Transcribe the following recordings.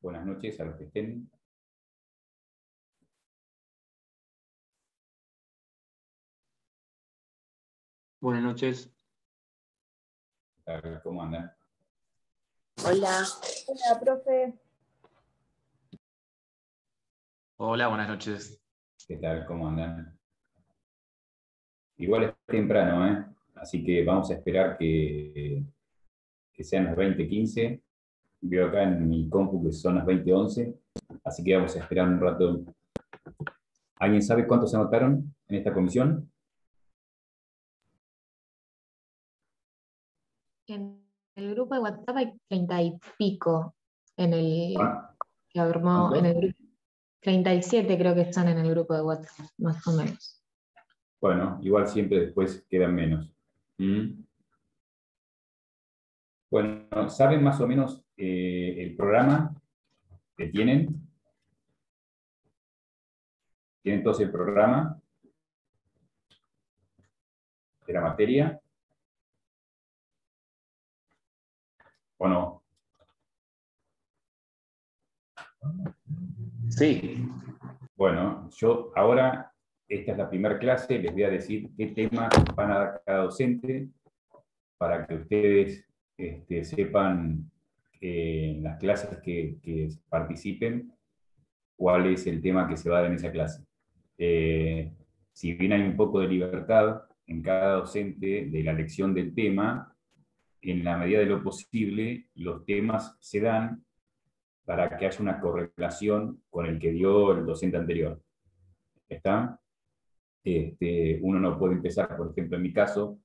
Buenas noches a los que estén. Buenas noches. ¿Cómo andan? Hola. Hola, profe. Hola, buenas noches. ¿Qué tal? ¿Cómo andan? Igual es temprano, ¿eh? Así que vamos a esperar que, que sean las 20.15. Veo acá en mi compu que son las 20.11. Así que vamos a esperar un rato. ¿Alguien sabe cuántos se anotaron en esta comisión? En el grupo de WhatsApp hay treinta y pico. En el Ah, que armó, en el grupo. 37 creo que están en el grupo de WhatsApp, más o menos. Bueno, igual siempre después quedan menos. ¿Mm? Bueno, ¿saben más o menos eh, el programa que tienen? ¿Tienen todos el programa de la materia? ¿O no? Sí. Bueno, yo ahora, esta es la primera clase, les voy a decir qué tema van a dar cada docente para que ustedes este, sepan eh, en las clases que, que participen cuál es el tema que se va a dar en esa clase. Eh, si bien hay un poco de libertad en cada docente de la elección del tema, en la medida de lo posible, los temas se dan para que haya una correlación con el que dio el docente anterior. ¿Está? Este, uno no puede empezar, por ejemplo, en mi caso,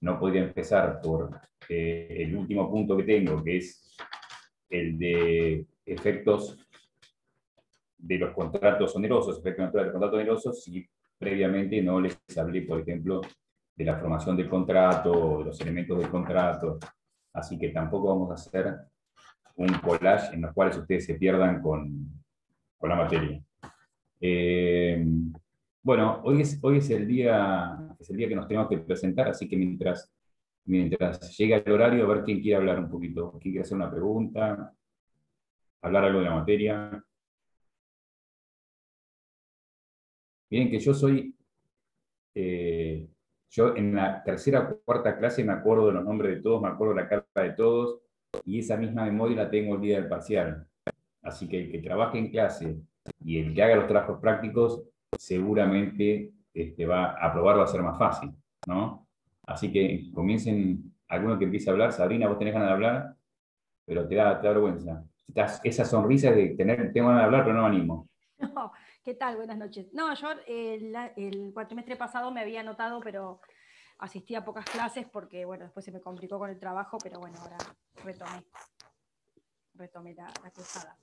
no podría empezar por eh, el último punto que tengo, que es el de efectos de los contratos onerosos, efectos naturales de los contratos onerosos, si previamente no les hablé, por ejemplo, de la formación del contrato, de los elementos del contrato. Así que tampoco vamos a hacer un collage en los cuales ustedes se pierdan con, con la materia. Eh, bueno, hoy es, hoy es, el día, es el día que nos tenemos que presentar, así que mientras, mientras llega el horario, a ver quién quiere hablar un poquito, quién quiere hacer una pregunta, hablar algo de la materia. Miren que yo soy, eh, yo en la tercera o cuarta clase me acuerdo de los nombres de todos, me acuerdo de la carta de todos, y esa misma memoria la tengo el día del parcial. Así que el que trabaje en clase y el que haga los trabajos prácticos, seguramente este, va a probar, va a ser más fácil, ¿no? Así que comiencen, alguno que empiece a hablar, Sabrina, vos tenés ganas de hablar, pero te da, te da vergüenza. Estás, esa sonrisa de tener, tengo ganas de hablar, pero no me animo. No, ¿Qué tal? Buenas noches. No, yo eh, la- el cuatrimestre pasado me había anotado, pero asistí a pocas clases porque, bueno, después se me complicó con el trabajo, pero bueno, ahora retomé, retomé la, la cursada.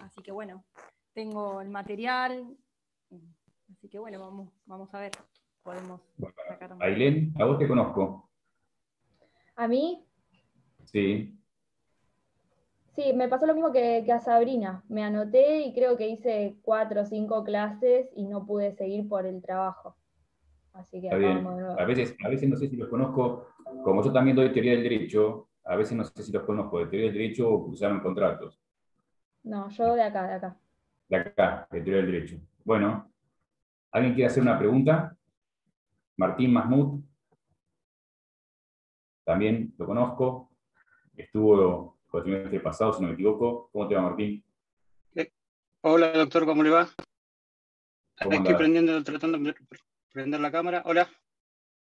Así que bueno, tengo el material, así que bueno, vamos, vamos a ver, podemos sacar un- Ailén, a vos te conozco. A mí, Sí. sí, me pasó lo mismo que, que a Sabrina. Me anoté y creo que hice cuatro o cinco clases y no pude seguir por el trabajo. Así que Está bien. A veces, a veces no sé si los conozco, como yo también doy teoría del derecho, a veces no sé si los conozco de teoría del derecho o cruzaron contratos. No, yo de acá, de acá. De acá, de teoría del derecho. Bueno, ¿alguien quiere hacer una pregunta? Martín Mahmoud. También lo conozco. Estuvo el trimestre pasado, si no me equivoco. ¿Cómo te va, Martín? Hola, doctor, ¿cómo le va? ¿Cómo Estoy prendiendo, tratando de prender la cámara. Hola.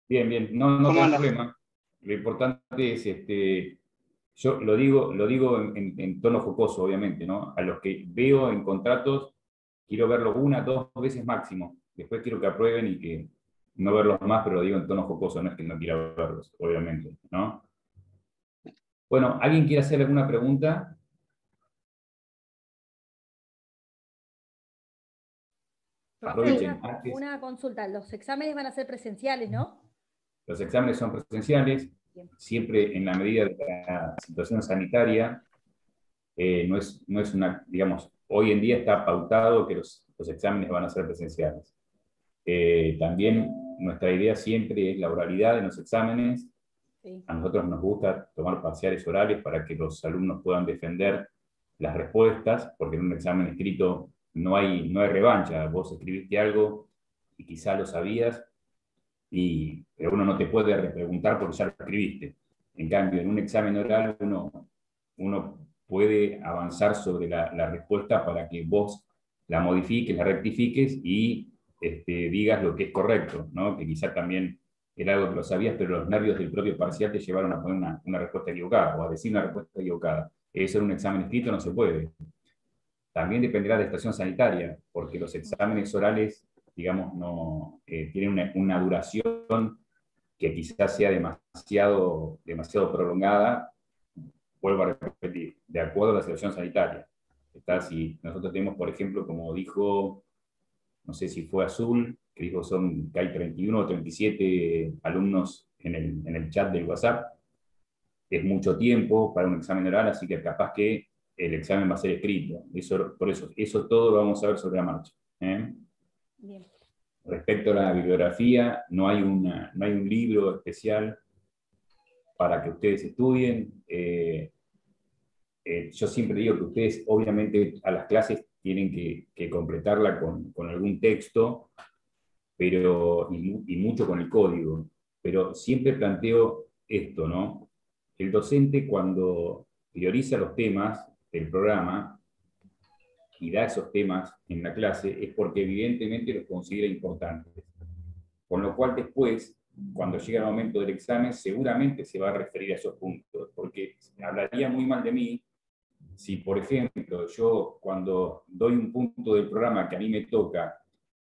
Bien, bien. No, no ¿Cómo tengo andas? problema. Lo importante es, este, yo lo digo, lo digo en, en- en tono jocoso, obviamente, ¿no? A los que veo en contratos, quiero verlos una, dos veces máximo. Después quiero que aprueben y que no verlos más, pero lo digo en tono jocoso, no es que no quiera verlos, obviamente, ¿no? Bueno, ¿alguien quiere hacer alguna pregunta? Aprovechen. Una, consulta, los exámenes van a ser presenciales, ¿no? Los exámenes son presenciales, siempre en la medida de la situación sanitaria. eh, no, es, no es una, digamos, hoy en día está pautado que los, los exámenes van a ser presenciales. Eh, también nuestra idea siempre es la oralidad en los exámenes. Sí. A nosotros nos gusta tomar parciales orales para que los alumnos puedan defender las respuestas, porque en un examen escrito no hay, no hay revancha. Vos escribiste algo y quizá lo sabías, y, pero uno no te puede repreguntar porque ya lo escribiste. En cambio, en un examen oral uno, uno puede avanzar sobre la, la respuesta para que vos la modifiques, la rectifiques y este, digas lo que es correcto, que quizá también era algo que lo sabías, pero los nervios del propio parcial te llevaron a poner una, respuesta equivocada o a decir una respuesta equivocada. Eso en un examen escrito no se puede. También dependerá de la estación sanitaria, porque los exámenes orales, digamos, no eh, tienen una, una, duración que quizás sea demasiado, demasiado prolongada, vuelvo a repetir, de acuerdo a la situación sanitaria. Está, si nosotros tenemos, por ejemplo, como dijo no sé si fue Azul, que dijo son, que hay 31 o 37 alumnos en el, en el chat del WhatsApp. Es mucho tiempo para un examen oral, así que capaz que el examen va a ser escrito. Eso, por eso, eso todo lo vamos a ver sobre la marcha. ¿eh? Bien. Respecto a la bibliografía, no hay, una, no hay un libro especial para que ustedes estudien. Eh, eh, yo siempre digo que ustedes, obviamente, a las clases tienen que, completarla con, algún texto pero, y, mucho con el código. Pero siempre planteo esto, ¿no? El docente cuando prioriza los temas del programa y da esos temas en la clase es porque evidentemente los considera importantes. Con lo cual después, cuando llega el momento del examen, seguramente se va a referir a esos puntos, porque hablaría muy mal de mí si, por ejemplo, yo cuando doy un punto del programa que a mí me toca,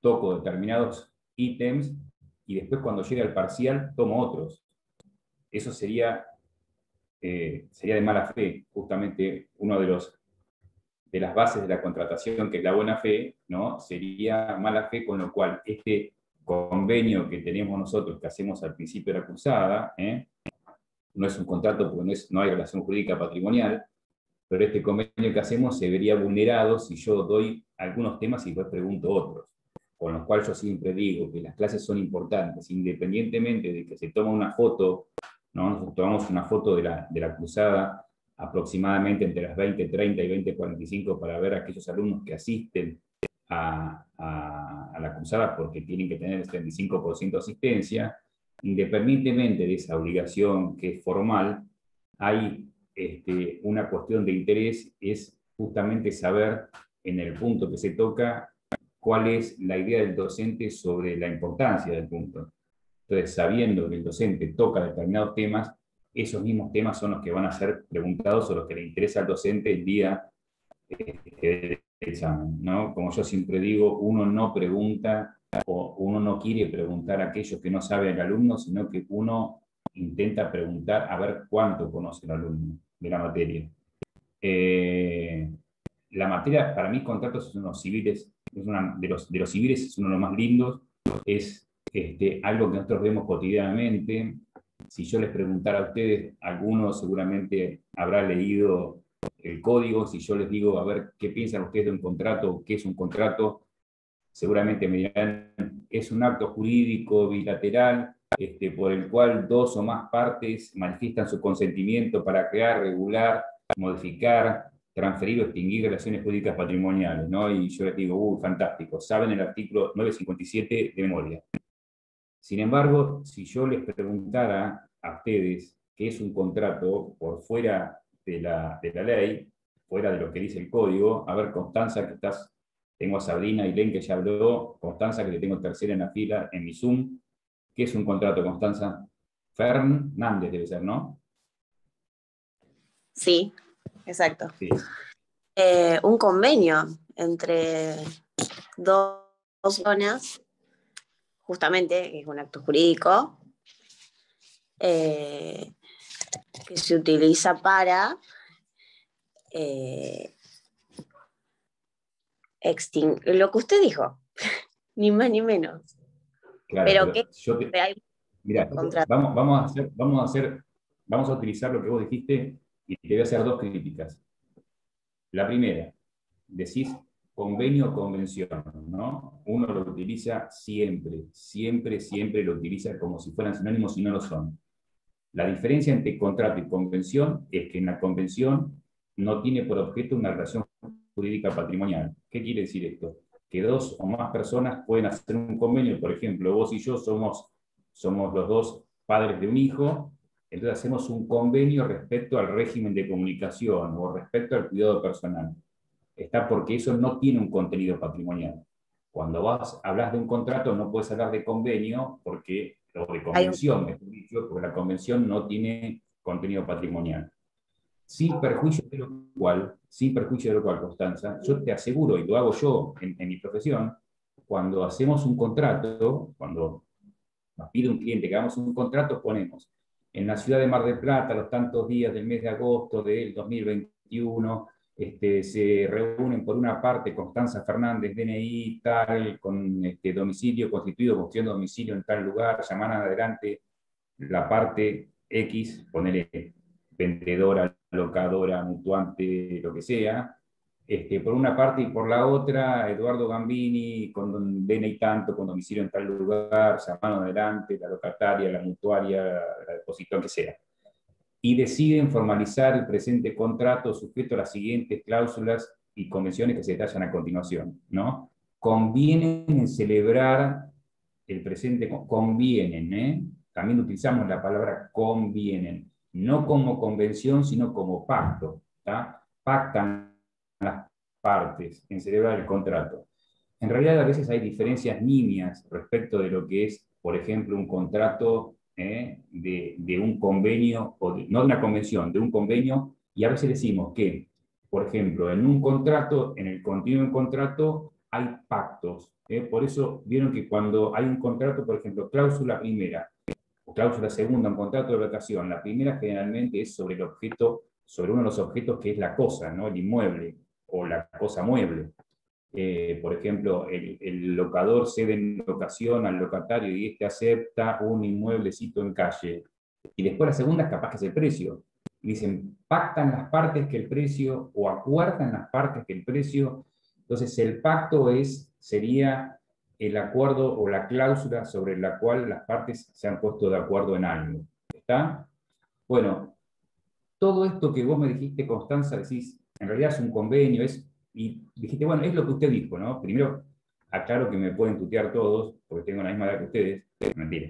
toco determinados ítems y después cuando llega el parcial tomo otros. Eso sería, eh, sería de mala fe, justamente uno de los de las bases de la contratación, que es la buena fe, ¿no? sería mala fe, con lo cual este convenio que tenemos nosotros, que hacemos al principio de la cursada, ¿eh? no es un contrato porque no, es, no hay relación jurídica patrimonial, pero este convenio que hacemos se vería vulnerado si yo doy algunos temas y después pregunto otros. Con lo cual yo siempre digo que las clases son importantes, independientemente de que se toma una foto, ¿no? Nosotros tomamos una foto de la, de la cruzada aproximadamente entre las 20.30 y 20.45 para ver a aquellos alumnos que asisten a, a, a, la cruzada porque tienen que tener el 35% de asistencia, independientemente de esa obligación que es formal, hay este, una cuestión de interés es justamente saber en el punto que se toca cuál es la idea del docente sobre la importancia del punto. Entonces, sabiendo que el docente toca determinados temas, esos mismos temas son los que van a ser preguntados o los que le interesa al docente el día este, del examen. ¿no? Como yo siempre digo, uno no pregunta o uno no quiere preguntar a aquellos que no sabe el alumno, sino que uno intenta preguntar a ver cuánto conoce el alumno de la materia. Eh, la materia, para mí, contratos son los civiles, es una, de, los, de los civiles es uno de los más lindos, es este, algo que nosotros vemos cotidianamente. Si yo les preguntara a ustedes, alguno seguramente habrá leído el código, si yo les digo, a ver, ¿qué piensan ustedes de un contrato? ¿Qué es un contrato? Seguramente me dirán, es un acto jurídico bilateral este, por el cual dos o más partes manifiestan su consentimiento para crear, regular, modificar, transferir o extinguir relaciones jurídicas patrimoniales. ¿no? Y yo les digo, uy, fantástico, saben el artículo 957 de memoria. Sin embargo, si yo les preguntara a ustedes qué es un contrato por fuera de la, de la ley, fuera de lo que dice el código, a ver, Constanza, que estás, tengo a Sabrina y Len que ya habló, Constanza, que le tengo tercera en la fila en mi Zoom, ¿Qué es un contrato, Constanza? Fernández debe ser, ¿no? Sí, exacto. Eh, un convenio entre dos zonas, justamente, es un acto jurídico, eh, que se utiliza para eh, extinguir lo que usted dijo, ni más ni menos pero, que mira, vamos, vamos, a hacer, vamos, a hacer, vamos a utilizar lo que vos dijiste y te voy a hacer dos críticas. La primera, decís convenio o convención, ¿no? Uno lo utiliza siempre, siempre, siempre lo utiliza como si fueran sinónimos y no lo son. La diferencia entre contrato y convención es que en la convención no tiene por objeto una relación jurídica patrimonial. ¿Qué quiere decir esto? Que dos o más personas pueden hacer un convenio, por ejemplo, vos y yo somos, somos los dos padres de un hijo, entonces hacemos un convenio respecto al régimen de comunicación o respecto al cuidado personal. Está porque eso no tiene un contenido patrimonial. Cuando vas, hablas de un contrato no puedes hablar de convenio porque, o de convención, porque la convención no tiene contenido patrimonial. Sin perjuicio de lo cual, sin perjuicio de lo cual, Constanza, yo te aseguro, y lo hago yo en, mi profesión, cuando hacemos un contrato, cuando nos pide un cliente que hagamos un contrato, ponemos en la ciudad de Mar del Plata, los tantos días del mes de agosto del 2021, este, se reúnen por una parte Constanza Fernández, DNI, tal, con este, domicilio constituido, cuestión de domicilio en tal lugar, llaman adelante la parte X, ponele vendedora, locadora, mutuante, lo que sea, este, por una parte y por la otra, Eduardo Gambini con DNI tanto, con domicilio en tal lugar, llamaron adelante, la locataria, la mutuaria, la depositor, que sea. Y deciden formalizar el presente contrato sujeto a las siguientes cláusulas y convenciones que se detallan a continuación. ¿no? Convienen celebrar el presente, convienen, ¿eh? también utilizamos la palabra convienen, no como convención, sino como pacto. Pactan las partes en celebrar el contrato. En realidad a veces hay diferencias nimias respecto de lo que es, por ejemplo, un contrato ¿eh? de, un convenio, o no de una convención, de un convenio, y a veces decimos que, por ejemplo, en un contrato, en el continuo de contrato, hay pactos. ¿eh? Por eso vieron que cuando hay un contrato, por ejemplo, cláusula primera, cláusula segunda, un contrato de locación. La primera generalmente es sobre el objeto, sobre uno de los objetos que es la cosa, ¿no? el inmueble o la cosa mueble. Eh, por ejemplo, el, locador cede en locación al locatario y este acepta un inmueblecito en calle. Y después la segunda es capaz que es el precio. Dicen, pactan las partes que el precio o acuerdan las partes que el precio. Entonces el pacto es, sería el acuerdo o la cláusula sobre la cual las partes se han puesto de acuerdo en algo. ¿Está? Bueno, todo esto que vos me dijiste, Constanza, decís, en realidad es un convenio, es, y dijiste, bueno, es lo que usted dijo, ¿no? Primero, aclaro que me pueden tutear todos, porque tengo la misma edad que ustedes, mentira.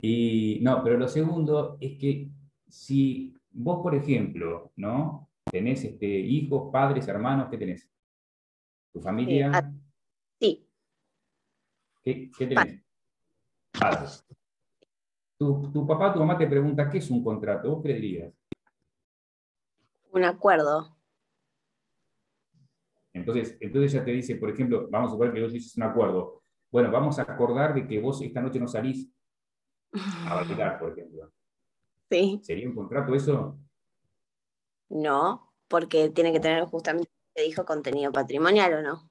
Y no, pero lo segundo es que si vos, por ejemplo, ¿no? Tenés este, hijos, padres, hermanos, ¿qué tenés? ¿Tu familia? Sí. ¿Qué, tenés? Tu, tu, papá, tu mamá te pregunta, ¿qué es un contrato? ¿Vos qué dirías? Un acuerdo. Entonces, entonces ella te dice, por ejemplo, vamos a suponer que vos dices un acuerdo. Bueno, vamos a acordar de que vos esta noche no salís a bailar, por ejemplo. Sí. ¿Sería un contrato eso? No, porque tiene que tener justamente, te dijo, contenido patrimonial o no.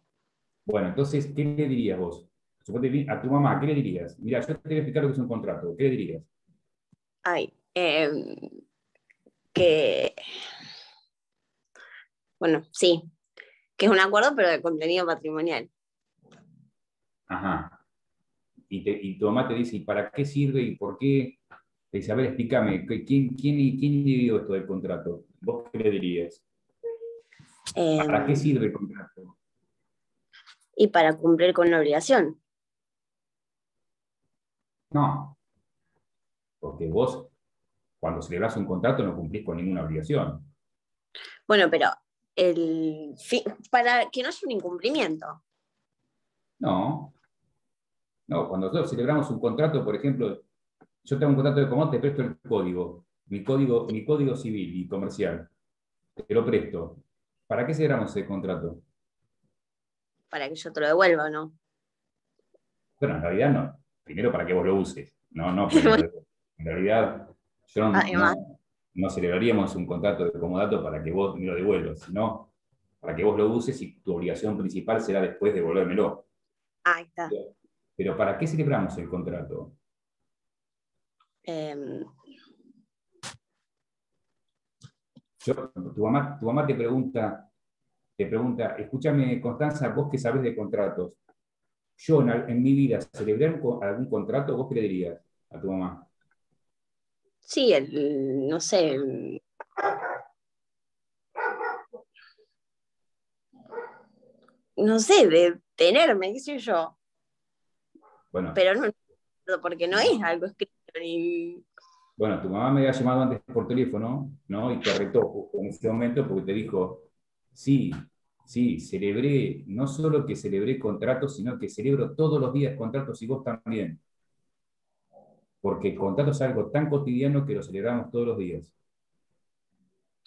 Bueno, entonces, ¿qué le dirías vos? A tu mamá, ¿qué le dirías? Mira, yo te voy a explicar lo que es un contrato. ¿Qué le dirías? Ay, em, que. Bueno, sí, que es un acuerdo, pero de contenido patrimonial. Ajá. Y, tu mamá te dice, ¿y para qué sirve y por qué? Te dice, a ver, explícame, ¿quién, quién, quién dio esto del contrato? ¿Vos qué le dirías? ¿Para qué em, sirve el contrato? Y para cumplir con la obligación. No, porque vos cuando celebras un contrato no cumplís con ninguna obligación. Bueno, pero el para que no haya un incumplimiento. No. No, cuando nosotros celebramos un contrato, por ejemplo, yo tengo un contrato de común, te presto el código, mi código, mi código civil y comercial. Te lo presto. ¿Para qué celebramos ese contrato? Para que yo te lo devuelva, ¿no? Bueno, en realidad no primero para que vos lo uses. No, no, en realidad yo no, celebraríamos un contrato de comodato para que vos me lo devuelvas, sino para que vos lo uses y tu obligación principal será después devolvérmelo. Ahí está. Pero, ¿para qué celebramos el contrato? Em. tu, mamá, tu mamá te pregunta, te pregunta, escúchame, Constanza, vos que sabes de contratos, yo en, mi vida celebrar algún contrato, ¿vos qué le dirías a tu mamá? Sí, el, no sé. No sé, de tenerme, qué sé yo. Bueno. Pero no, porque no es algo escrito ni... Bueno, tu mamá me había llamado antes por teléfono, ¿no? Y te retó en ese momento porque te dijo, sí, sí, celebré, no solo que celebré contratos, sino que celebro todos los días contratos y vos también. Porque el contrato es algo tan cotidiano que lo celebramos todos los días.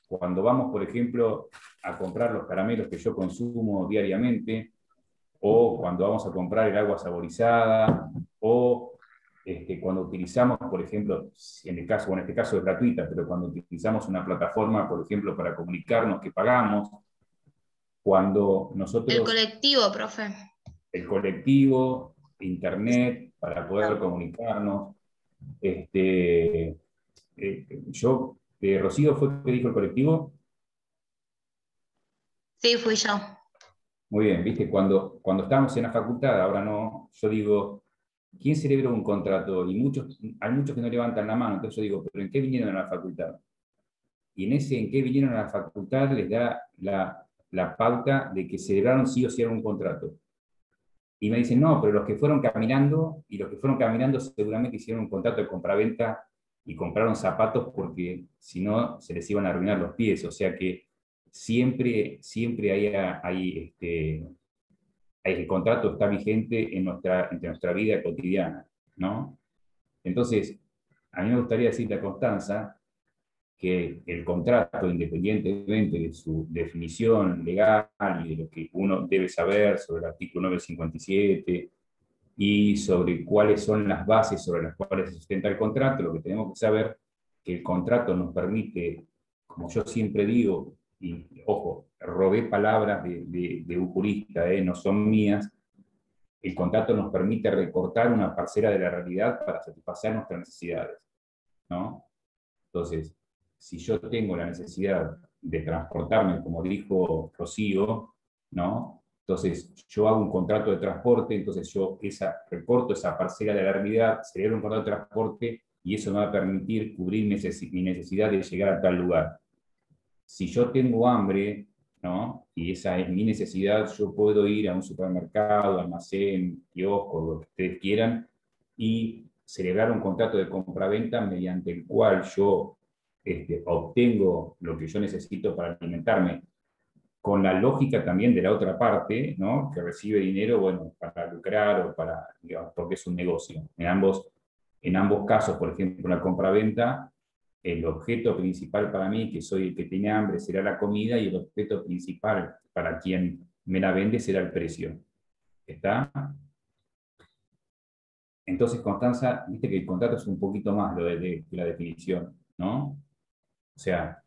Cuando vamos, por ejemplo, a comprar los caramelos que yo consumo diariamente, o cuando vamos a comprar el agua saborizada, o este, cuando utilizamos, por ejemplo, en, el caso, en este caso es gratuita, pero cuando utilizamos una plataforma, por ejemplo, para comunicarnos que pagamos, cuando nosotros... El colectivo, profe. El colectivo, internet, para poder comunicarnos. Este, eh, yo, eh, Rocío, ¿fue que dijo el colectivo? Sí, fui yo. Muy bien, viste, cuando, cuando estábamos en la facultad, ahora no, yo digo, ¿quién celebra un contrato? Y muchos, hay muchos que no levantan la mano, entonces yo digo, ¿pero en qué vinieron a la facultad? Y en ese en qué vinieron a la facultad les da la, la pauta de que celebraron sí o sí un contrato. Y me dicen, no, pero los que fueron caminando, y los que fueron caminando seguramente hicieron un contrato de compraventa y compraron zapatos porque si no se les iban a arruinar los pies. O sea que siempre, siempre hay, hay, este, el contrato está vigente en nuestra, en nuestra vida cotidiana. ¿no? Entonces, a mí me gustaría decirle a Constanza que el contrato, independientemente de su definición legal y de lo que uno debe saber sobre el artículo 957 y sobre cuáles son las bases sobre las cuales se sustenta el contrato, lo que tenemos que saber que el contrato nos permite, como yo siempre digo, y ojo, robé palabras de, un jurista, eh, no son mías, el contrato nos permite recortar una parcela de la realidad para satisfacer nuestras necesidades. ¿no? Entonces, si yo tengo la necesidad de transportarme, como dijo Rocío, ¿no? Entonces yo hago un contrato de transporte, entonces yo esa, recorto esa parcela de la realidad, celebro un contrato de transporte y eso me va a permitir cubrir mi necesidad de llegar a tal lugar. Si yo tengo hambre, ¿no? y esa es mi necesidad, yo puedo ir a un supermercado, almacén, kiosco, lo que ustedes quieran, y celebrar un contrato de compra-venta mediante el cual yo este, obtengo lo que yo necesito para alimentarme, con la lógica también de la otra parte, ¿no? que recibe dinero bueno, para lucrar o para, digamos, porque es un negocio. En ambos, en ambos casos, por ejemplo, la compra-venta, el objeto principal para mí, que soy el que tiene hambre, será la comida y el objeto principal para quien me la vende será el precio. ¿Está? Entonces, Constanza, viste que el contrato es un poquito más lo de la definición, ¿no? Sea...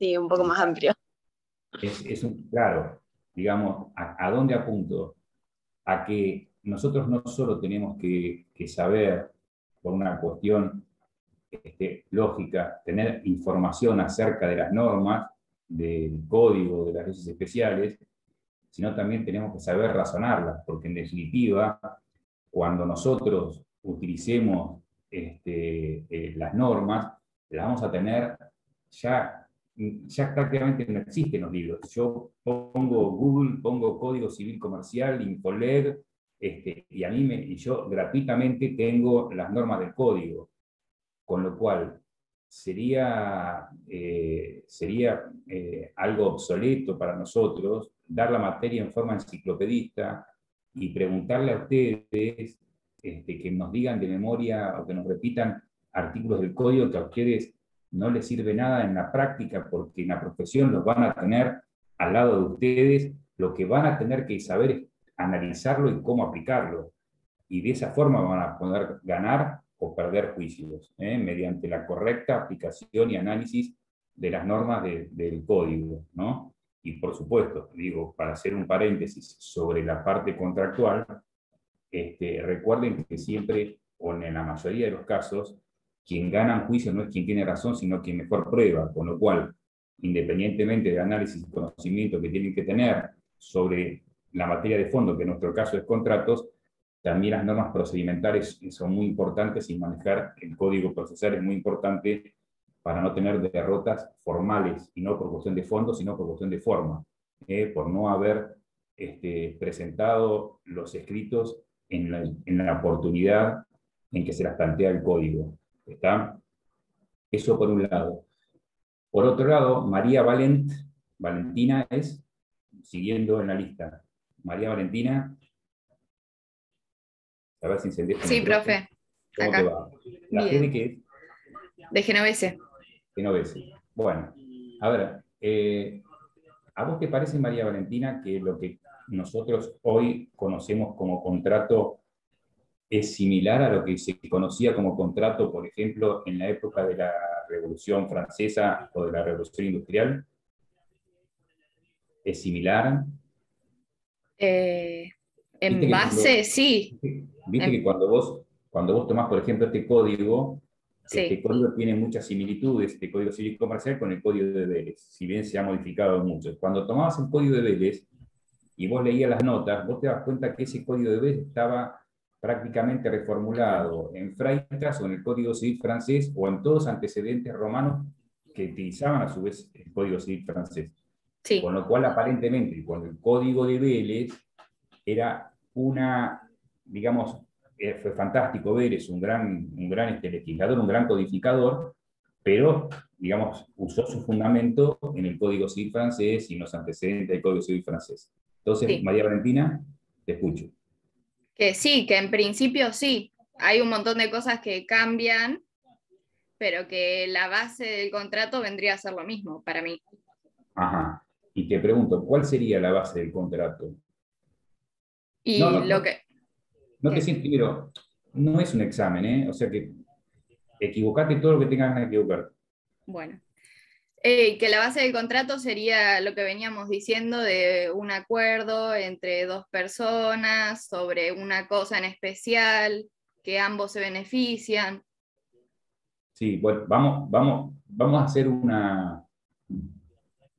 Sí, un poco más amplio. Es, un, claro, digamos, a, dónde apunto? A que nosotros no solo tenemos que, saber, por una cuestión este, lógica, tener información acerca de las normas, del código, de las leyes especiales, sino también tenemos que saber razonarlas, porque en definitiva, cuando nosotros utilicemos este, eh, las normas, las vamos a tener ya, ya prácticamente no existen los libros. Yo pongo Google, pongo Código Civil Comercial, Infoleg, este, y a mí me, y yo gratuitamente tengo las normas del código, con lo cual sería, eh, sería eh, algo obsoleto para nosotros dar la materia en forma enciclopedista y preguntarle a ustedes este, que nos digan de memoria o que nos repitan artículos del código que a ustedes no les sirve nada en la práctica porque en la profesión los van a tener al lado de ustedes, lo que van a tener que saber es analizarlo y cómo aplicarlo. Y de esa forma van a poder ganar o perder juicios, ¿eh? mediante la correcta aplicación y análisis de las normas del código. ¿no? Y por supuesto, digo, para hacer un paréntesis sobre la parte contractual, este, recuerden que siempre, o en la mayoría de los casos, quien gana un juicio no es quien tiene razón, sino quien mejor prueba, con lo cual, independientemente del análisis y conocimiento que tienen que tener sobre la materia de fondo, que en nuestro caso es contratos, también las normas procedimentales son muy importantes y manejar el código procesal es muy importante para no tener derrotas formales, y no por cuestión de fondo, sino por cuestión de forma, eh, por no haber este, presentado los escritos en la, en la, oportunidad en que se las plantea el código. ¿Está? Eso por un lado. Por otro lado, María Valent, Valentina es, siguiendo en la lista, María Valentina. A ver si se Sí, profe. Acá. ¿La G de qué De Genovese. Genovese. Bueno, a ver, eh, ¿a vos te parece, María Valentina, que lo que nosotros hoy conocemos como contrato es similar a lo que se conocía como contrato, por ejemplo, en la época de la Revolución Francesa o de la Revolución Industrial? ¿Es similar? Eh, en base, sí. Viste que cuando vos, cuando vos tomás, por ejemplo, este código, este código tiene muchas similitudes, este código civil comercial, con el código de Vélez, si bien se ha modificado mucho. Cuando tomabas el código de Vélez y vos leías las notas, vos te das cuenta que ese código de Vélez estaba prácticamente reformulado en Freitas o en el Código Civil francés o en todos antecedentes romanos que utilizaban a su vez el Código Civil francés. Con lo cual, aparentemente, con el Código de Vélez era una, digamos, eh, fue fantástico Vélez, un gran, un gran este, legislador, un gran codificador, pero, digamos, usó su fundamento en el Código Civil francés y en los antecedentes del Código Civil francés. Entonces, María Valentina, te escucho. Que sí, que en principio sí, hay un montón de cosas que cambian, pero que la base del contrato vendría a ser lo mismo para mí. Ajá. Y te pregunto, ¿cuál sería la base del contrato? Y lo que... No te siento, primero, no es un examen, ¿eh? O sea que equivocate todo lo que tengas que equivocar. Bueno. Eh, que la base del contrato sería lo que veníamos diciendo de un acuerdo entre dos personas sobre una cosa en especial, que ambos se benefician. Sí, bueno, vamos, vamos, vamos a hacer una,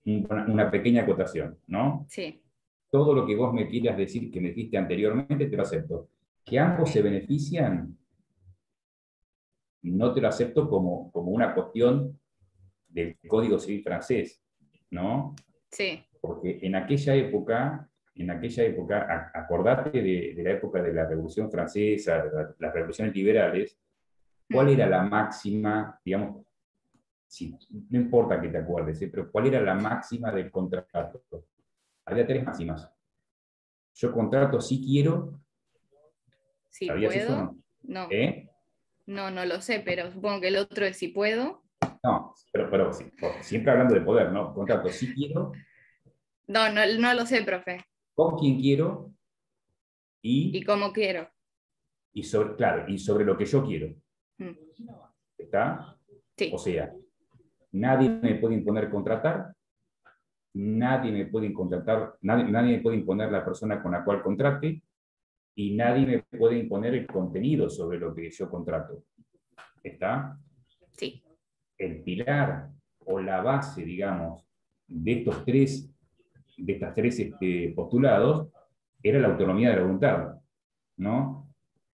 una pequeña acotación, ¿no? Sí. Todo lo que vos me quieras decir que me dijiste anteriormente, te lo acepto. Que ambos se benefician, no te lo acepto como, como una cuestión del Código Civil francés, ¿no? Sí. Porque en aquella época, en aquella época, acordate de, la época de la Revolución Francesa, de las revoluciones liberales, ¿cuál era la máxima, digamos, si, no importa que te acuerdes, ¿eh? pero cuál era la máxima del contrato? Había tres máximas. Yo contrato si quiero. Si puedo. No. ¿Eh? No, no lo sé, pero supongo que el otro es si puedo. No, pero, pero siempre hablando de poder, ¿no? Contrato si quiero. No, no, no lo sé, profe. Con quién quiero y. Y cómo quiero. Y sobre, claro, y sobre lo que yo quiero. Mm. ¿Está? Sí. O sea, nadie me puede imponer contratar, nadie me puede contratar, nadie, nadie me puede imponer la persona con la cual contrate, y nadie me puede imponer el contenido sobre lo que yo contrato. ¿Está? Sí el pilar o la base, digamos, de estos tres, de estas tres este, postulados era la autonomía de la voluntad, ¿no?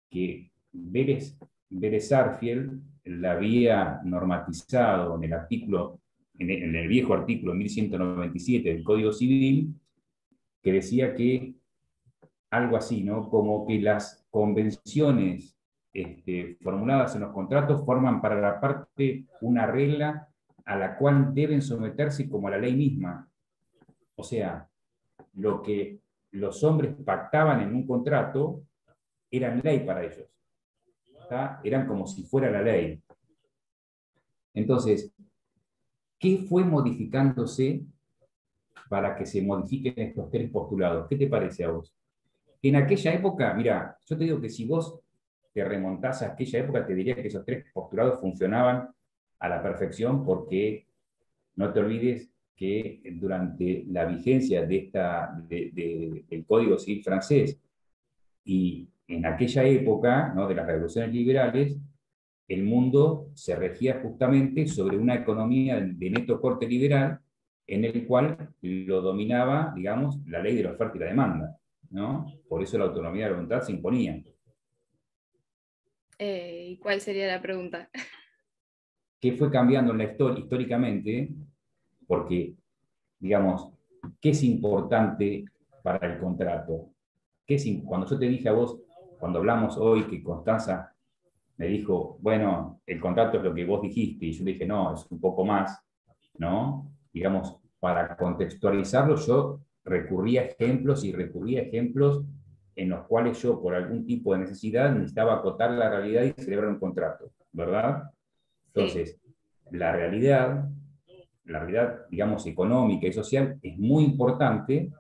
Que Vélez, Vélez Arfiel la había normatizado en el artículo, en el, en el viejo artículo 1197 del Código Civil, que decía que algo así, ¿no? Como que las convenciones este, formuladas en los contratos forman para la parte una regla a la cual deben someterse como a la ley misma. O sea, lo que los hombres pactaban en un contrato eran ley para ellos. Eran como si fuera la ley. Entonces, ¿qué fue modificándose para que se modifiquen estos tres postulados? ¿Qué te parece a vos? En aquella época, mira, yo te digo que si vos te remontás a aquella época, te diría que esos tres postulados funcionaban a la perfección porque no te olvides que durante la vigencia de esta, del Código Civil francés y en aquella época ¿no? de las revoluciones liberales, el mundo se regía justamente sobre una economía de neto corte liberal en el cual lo dominaba, digamos, la ley de la oferta y la demanda. ¿no? Por eso la autonomía de la voluntad se imponía. Eh, ¿Y cuál sería la pregunta? ¿Qué fue cambiando en la historia históricamente? Porque, digamos, ¿qué es importante para el contrato. ¿Qué cuando yo te dije a vos, cuando hablamos hoy, que Constanza me dijo, bueno, el contrato es lo que vos dijiste, y yo dije, no, es un poco más, ¿no? Digamos, para contextualizarlo, yo recurría a ejemplos y recurría a ejemplos en los cuales yo, por algún tipo de necesidad, necesitaba acotar la realidad y celebrar un contrato, ¿verdad? Entonces, la realidad, la realidad, digamos, económica y social es muy importante,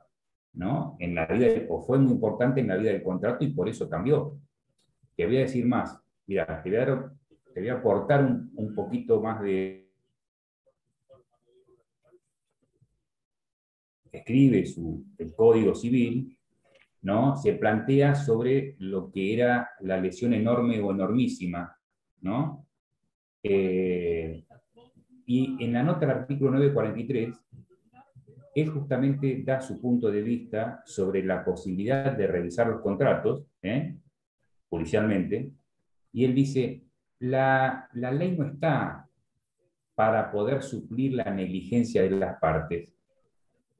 ¿no? En la vida, o fue muy importante en la vida del contrato y por eso cambió. Te voy a decir más. Mira, te voy a, aportar un, poquito más de... Escribe su, el Código Civil, ¿no? Se plantea sobre lo que era la lesión enorme o enormísima, ¿no? Eh, y en la nota del artículo 943, él justamente da su punto de vista sobre la posibilidad de revisar los contratos, ¿eh? policialmente, y él dice, la, la ley no está para poder suplir la negligencia de las partes.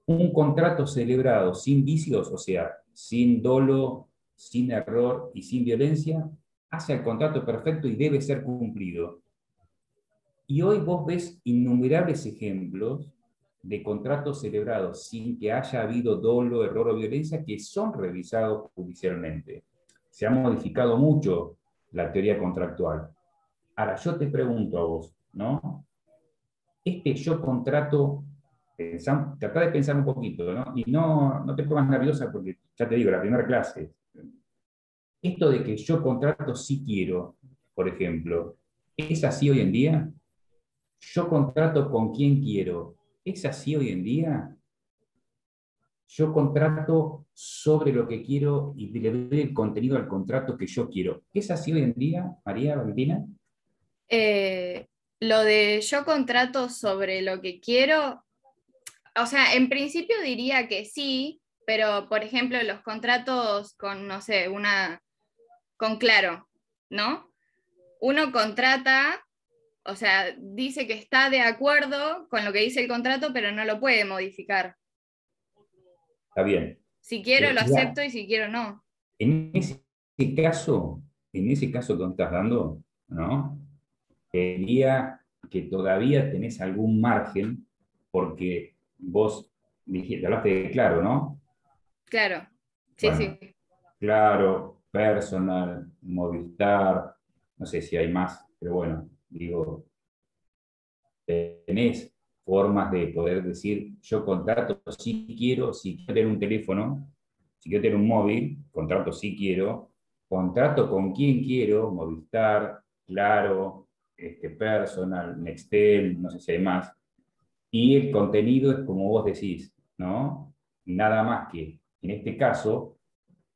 Un contrato celebrado sin vicios, o sea, sin dolo, sin error y sin violencia, hace el contrato perfecto y debe ser cumplido. Y hoy vos ves innumerables ejemplos de contratos celebrados sin que haya habido dolo, error o violencia que son revisados judicialmente. Se ha modificado mucho la teoría contractual. Ahora, yo te pregunto a vos, ¿no? Este yo contrato, trata de pensar un poquito, ¿no? Y no, no te pongas nerviosa porque, ya te digo, la primera clase. Esto de que yo contrato sí quiero, por ejemplo, ¿es así hoy en día? Yo contrato con quien quiero. ¿Es así hoy en día? Yo contrato sobre lo que quiero y le doy el contenido al contrato que yo quiero. ¿Es así hoy en día, María Valentina? Eh, lo de yo contrato sobre lo que quiero, o sea, en principio diría que sí, pero por ejemplo los contratos con, no sé, una, con claro, ¿no? Uno contrata o sea, dice que está de acuerdo con lo que dice el contrato, pero no lo puede modificar. Está bien. Si quiero, lo acepto y si quiero, no. En ese caso, en ese caso que estás dando, ¿no? Diría que todavía tenés algún margen, porque vos dijiste, hablaste de claro, ¿no? Claro, sí, sí. Claro, personal, Movistar, no sé si hay más, pero bueno, Digo, tenés formas de poder decir, yo contrato si quiero, si quiero tener un teléfono, si quiero tener un móvil, contrato si quiero, contrato con quien quiero, Movistar, Claro, este, Personal, Nextel, no sé si hay más, y el contenido es como vos decís, ¿no? Nada más que, en este caso,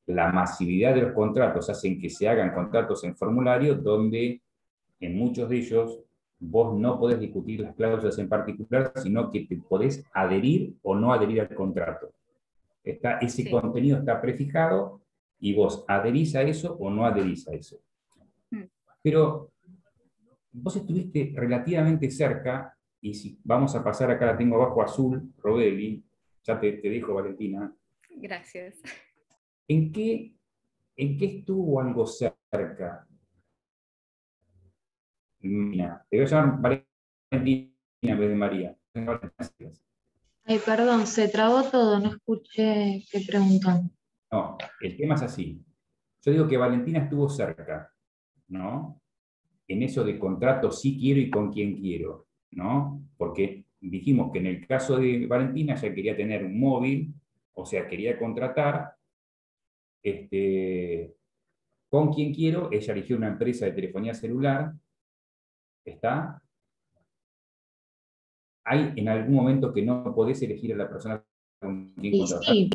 la masividad de los contratos hacen que se hagan contratos en formulario donde en muchos de ellos vos no podés discutir las cláusulas en particular, sino que te podés adherir o no adherir al contrato. Está, ese contenido está prefijado y vos adherís a eso o no adherís a eso. Mm. Pero vos estuviste relativamente cerca, y si vamos a pasar acá, la tengo abajo azul, Robeli, ya te, te dejo Valentina. Gracias. ¿En qué, ¿En qué estuvo algo cerca? Te voy a llamar Valentina en vez de María. Ay, perdón, se trabó todo, no escuché qué preguntan. No, el tema es así. Yo digo que Valentina estuvo cerca, ¿no? En eso de contrato sí quiero y con quién quiero, ¿no? Porque dijimos que en el caso de Valentina ella quería tener un móvil, o sea, quería contratar este, con quien quiero, ella eligió una empresa de telefonía celular ¿Está? ¿Hay en algún momento que no podés elegir a la persona con quien sí,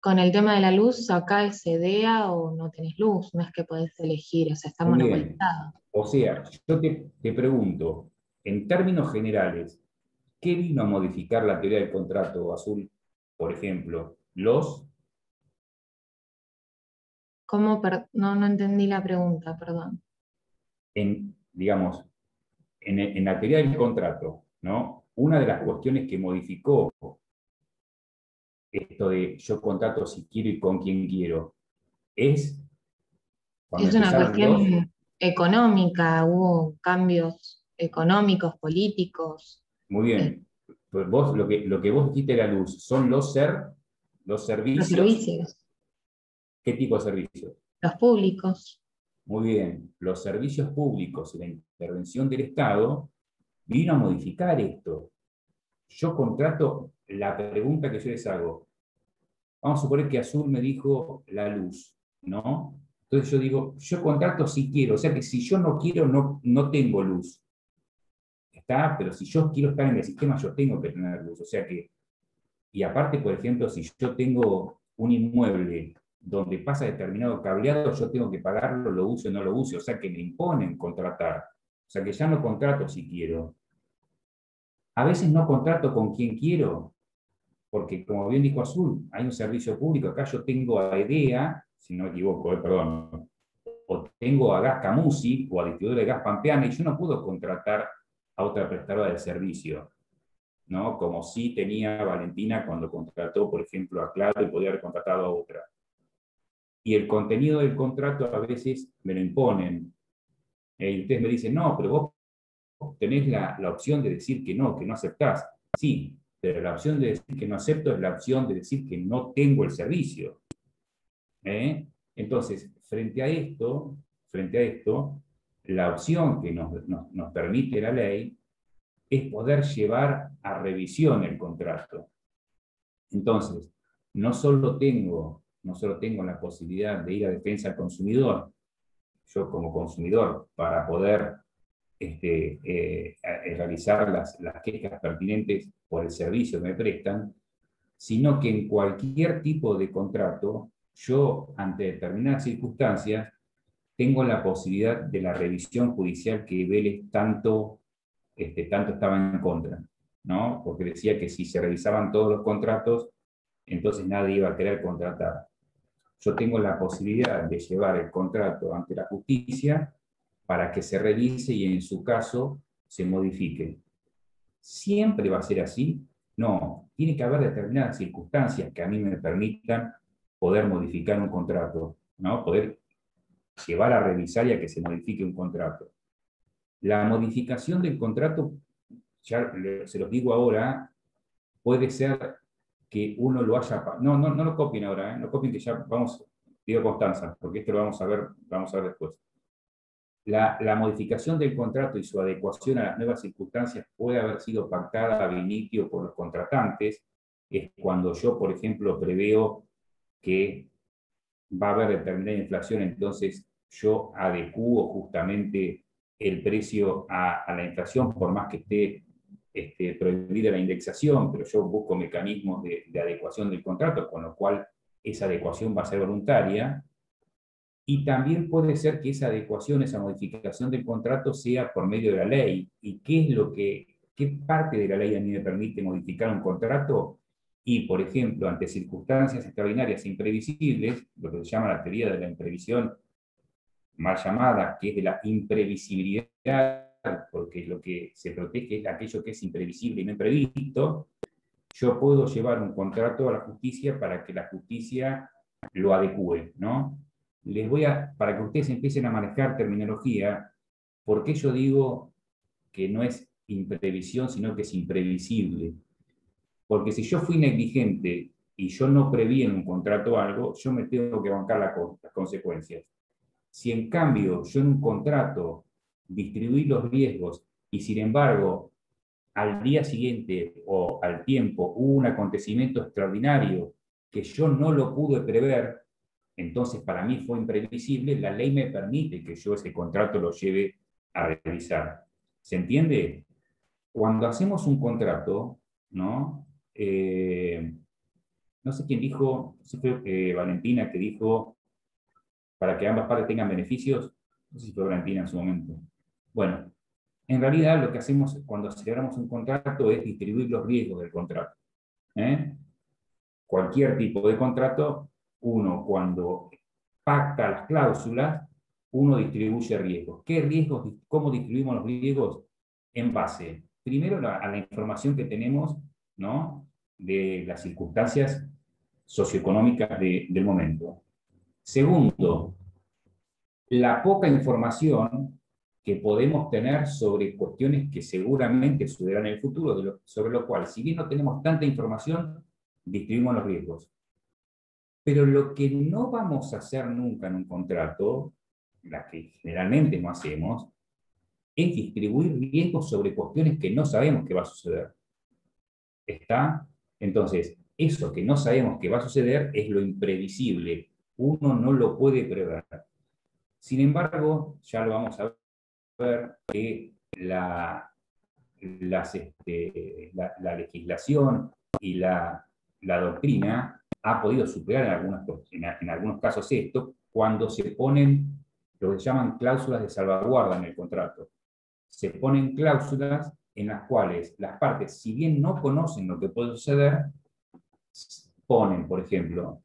Con el tema de la luz, acá el CEDEA o no tenés luz, no es que podés elegir, o sea, está monopolizado. O sea, yo te, te pregunto, en términos generales, ¿qué vino a modificar la teoría del contrato azul? Por ejemplo, los... ¿Cómo? No, no entendí la pregunta, perdón. En, digamos, en, la teoría del contrato, ¿no? una de las cuestiones que modificó esto de yo contrato si quiero y con quién quiero. Es, es una cuestión económica, hubo cambios económicos, políticos. Muy bien. Pues vos, lo que, lo que vos dijiste la luz, son los ser, los servicios. Los servicios. ¿Qué tipo de servicios? Los públicos. Muy bien, los servicios públicos y la intervención del Estado vino a modificar esto. Yo contrato la pregunta que yo les hago. Vamos a suponer que Azul me dijo la luz, ¿no? Entonces yo digo, yo contrato si quiero, o sea que si yo no quiero, no, no tengo luz. Está, pero si yo quiero estar en el sistema, yo tengo que tener luz. O sea que, y aparte, por ejemplo, si yo tengo un inmueble donde pasa determinado cableado, yo tengo que pagarlo, lo use o no lo use, o sea que me imponen contratar. O sea que ya no contrato si quiero. A veces no contrato con quien quiero, porque como bien dijo Azul, hay un servicio público, acá yo tengo a IDEA, si no me equivoco, eh, perdón, o tengo a Gas Camusi o a distribuidor de gas Pampeana, y yo no puedo contratar a otra prestadora de servicio, ¿no? Como sí tenía Valentina cuando contrató, por ejemplo, a Claro y podía haber contratado a otra y el contenido del contrato a veces me lo imponen. Eh, y ustedes me dicen, no, pero vos tenés la, opción de decir que no, que no aceptás. Sí, pero la opción de decir que no acepto es la opción de decir que no tengo el servicio. ¿Eh? Entonces, frente a esto, frente a esto, la opción que nos, nos permite la ley es poder llevar a revisión el contrato. Entonces, no solo tengo no solo tengo la posibilidad de ir a defensa del consumidor, yo como consumidor, para poder este, eh, realizar las, las quejas pertinentes por el servicio que me prestan, sino que en cualquier tipo de contrato, yo, ante determinadas circunstancias, tengo la posibilidad de la revisión judicial que Vélez tanto, este, tanto estaba en contra, ¿no? porque decía que si se revisaban todos los contratos, entonces nadie iba a querer contratar yo tengo la posibilidad de llevar el contrato ante la justicia para que se revise y en su caso se modifique. ¿Siempre va a ser así? No, tiene que haber determinadas circunstancias que a mí me permitan poder modificar un contrato, ¿no? poder llevar a revisar y a que se modifique un contrato. La modificación del contrato, ya se los digo ahora, puede ser que uno lo haya... No, no, no lo copien ahora, ¿eh? no copien que ya vamos, digo Constanza, porque esto lo vamos a ver, vamos a ver después. La, modificación del contrato y su adecuación a las nuevas circunstancias puede haber sido pactada a inicio por los contratantes, es cuando yo, por ejemplo, preveo que va a haber determinada inflación, entonces yo adecuo justamente el precio a, la inflación, por más que esté este, prohibida la indexación, pero yo busco mecanismos de, adecuación del contrato, con lo cual esa adecuación va a ser voluntaria. Y también puede ser que esa adecuación, esa modificación del contrato sea por medio de la ley. ¿Y qué es lo que, qué parte de la ley a mí me permite modificar un contrato? Y, por ejemplo, ante circunstancias extraordinarias e imprevisibles, lo que se llama la teoría de la imprevisión, mal llamada, que es de la imprevisibilidad porque lo que se protege es aquello que es imprevisible y no imprevisto, yo puedo llevar un contrato a la justicia para que la justicia lo adecue, ¿no? Les voy a, para que ustedes empiecen a manejar terminología, ¿por qué yo digo que no es imprevisión, sino que es imprevisible? Porque si yo fui negligente y yo no preví en un contrato algo, yo me tengo que bancar las consecuencias. Si en cambio yo en un contrato distribuir los riesgos y sin embargo al día siguiente o al tiempo hubo un acontecimiento extraordinario que yo no lo pude prever, entonces para mí fue imprevisible, la ley me permite que yo ese contrato lo lleve a realizar. ¿Se entiende? Cuando hacemos un contrato, ¿no? Eh, no sé quién dijo, no sé fue eh, Valentina que dijo, para que ambas partes tengan beneficios, no sé si fue Valentina en su momento. Bueno, en realidad lo que hacemos cuando celebramos un contrato es distribuir los riesgos del contrato. ¿eh? Cualquier tipo de contrato, uno cuando pacta las cláusulas, uno distribuye riesgos. ¿Qué riesgos, cómo distribuimos los riesgos? En base, primero, a la información que tenemos ¿no? de las circunstancias socioeconómicas del momento. Segundo, la poca información que podemos tener sobre cuestiones que seguramente sucederán en el futuro, sobre lo cual, si bien no tenemos tanta información, distribuimos los riesgos. Pero lo que no vamos a hacer nunca en un contrato, la que generalmente no hacemos, es distribuir riesgos sobre cuestiones que no sabemos que va a suceder. ¿Está? Entonces, eso que no sabemos que va a suceder es lo imprevisible. Uno no lo puede prever. Sin embargo, ya lo vamos a ver, que la, este, la, legislación y la, doctrina ha podido superar en, en algunos casos esto cuando se ponen lo que llaman cláusulas de salvaguarda en el contrato. Se ponen cláusulas en las cuales las partes, si bien no conocen lo que puede suceder, ponen, por ejemplo,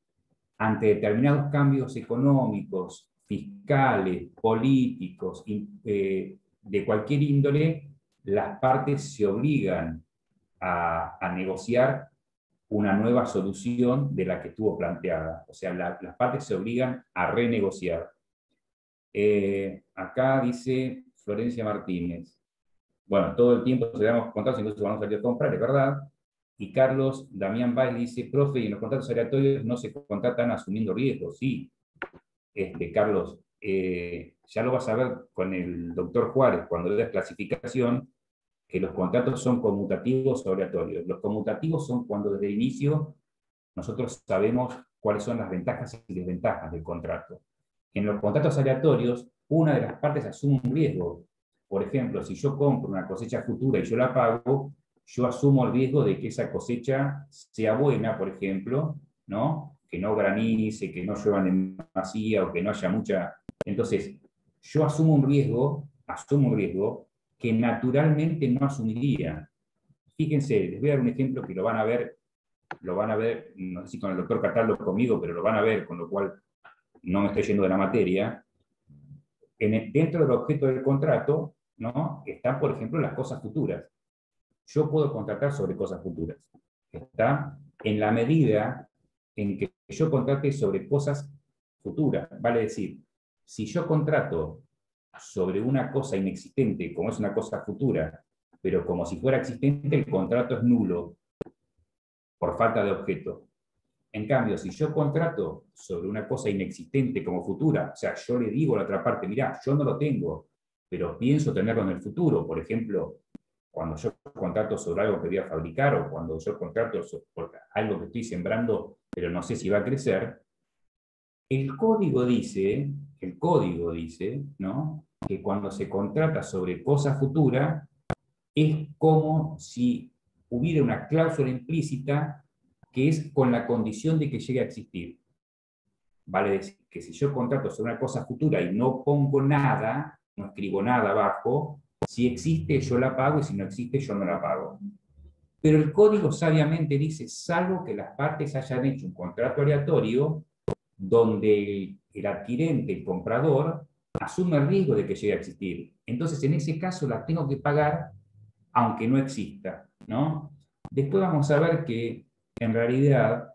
ante determinados cambios económicos, fiscales, políticos, eh, de cualquier índole, las partes se obligan a, negociar una nueva solución de la que estuvo planteada. O sea, las partes se obligan a renegociar. Eh, acá dice Florencia Martínez. Bueno, todo el tiempo se damos contratos, incluso vamos a salir a comprar, es verdad. Y Carlos Damián Valls dice, profe, en los contratos aleatorios no se contratan asumiendo riesgos. Sí, este, Carlos, eh, ya lo vas a ver con el doctor Juárez cuando le das clasificación, que los contratos son conmutativos o aleatorios. Los conmutativos son cuando desde el inicio nosotros sabemos cuáles son las ventajas y desventajas del contrato. En los contratos aleatorios, una de las partes asume un riesgo. Por ejemplo, si yo compro una cosecha futura y yo la pago, yo asumo el riesgo de que esa cosecha sea buena, por ejemplo, ¿no? que no granice, que no llueva en demasía o que no haya mucha... Entonces, yo asumo un riesgo, asumo un riesgo que naturalmente no asumiría. Fíjense, les voy a dar un ejemplo que lo van a ver, lo van a ver, no sé si con el doctor Cataldo conmigo, pero lo van a ver, con lo cual no me estoy yendo de la materia. En dentro del objeto del contrato, ¿no? están, por ejemplo, las cosas futuras yo puedo contratar sobre cosas futuras. ¿Está? En la medida en que yo contrate sobre cosas futuras, vale decir, si yo contrato sobre una cosa inexistente, como es una cosa futura, pero como si fuera existente, el contrato es nulo por falta de objeto. En cambio, si yo contrato sobre una cosa inexistente como futura, o sea, yo le digo a la otra parte, mira, yo no lo tengo, pero pienso tenerlo en el futuro, por ejemplo, cuando yo contrato sobre algo que voy a fabricar o cuando yo contrato sobre algo que estoy sembrando, pero no sé si va a crecer, el código dice, el código dice, ¿no? que cuando se contrata sobre cosas futuras, es como si hubiera una cláusula implícita que es con la condición de que llegue a existir. Vale decir que si yo contrato sobre una cosa futura y no pongo nada, no escribo nada abajo, si existe, yo la pago y si no existe, yo no la pago. Pero el código sabiamente dice, salvo que las partes hayan hecho un contrato aleatorio donde el, adquirente, el comprador, asume el riesgo de que llegue a existir. Entonces, en ese caso, la tengo que pagar aunque no exista. ¿no? Después vamos a ver que, en realidad,